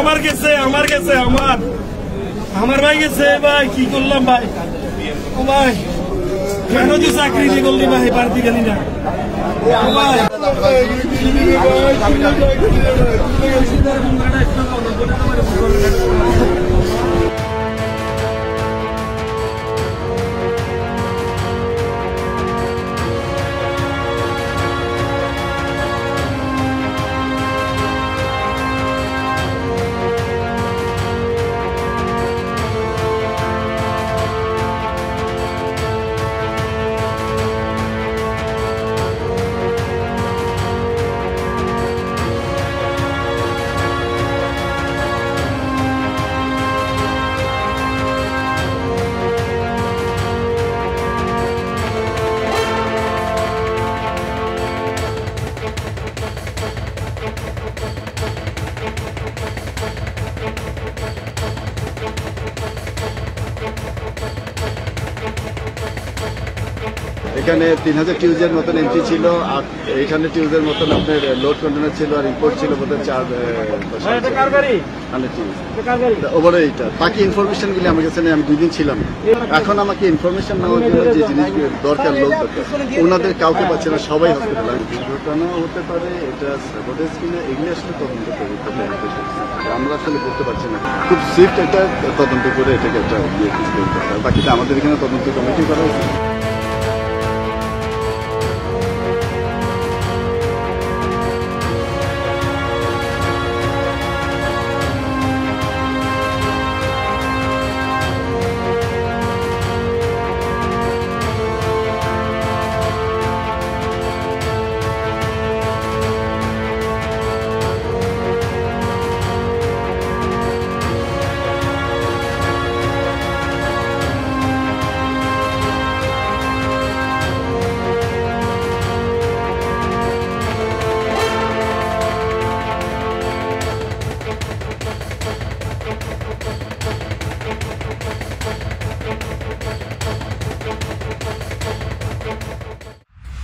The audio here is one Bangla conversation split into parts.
আমার গেছে আমার গেছে, আমার। আমার ভাই গেছে ভাই, কি করলাম ভাই? ও ভাই, কেন তুই চাকরি দিয়ে করলি ভাই বাড়তি গেলি না। ও ভাই এখানে তিন হাজার টিউজের মতন এন্ট্রি ছিল আর এখানে টিউজের মতন আপনার লোড কন্টেনার ছিল আর ইম্পোর্ট ছিল বোধহয় চার ওভারে এইটা বাকি ইনফরমেশন গুলি আমার কাছে আমি দুই দিন ছিলাম। এখন আমাকে ইনফরমেশন নেওয়ার জন্য যে জিনিসগুলো দরকার লোক দরকার ওনাদের কাউকে পাচ্ছে না সবাই হসপিটাল দুর্ঘটনা হতে পারে এটা সাবোটেজ কিনা এগুলি আসলে তদন্ত করে আমরা আসলে করতে পারছি না। খুব সুইফট একটা তদন্ত করে এটাকে একটা ইয়ে বাকিটা আমাদের এখানে তদন্ত কমিটি করা হয়েছে।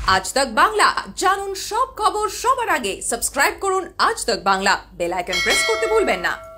আজ তক বাংলা। জানুন সব খবর সবার আগে। সাবস্ক্রাইব করুন আজ তক বাংলা। বেল আইকন প্রেস করতে ভুলবেন না।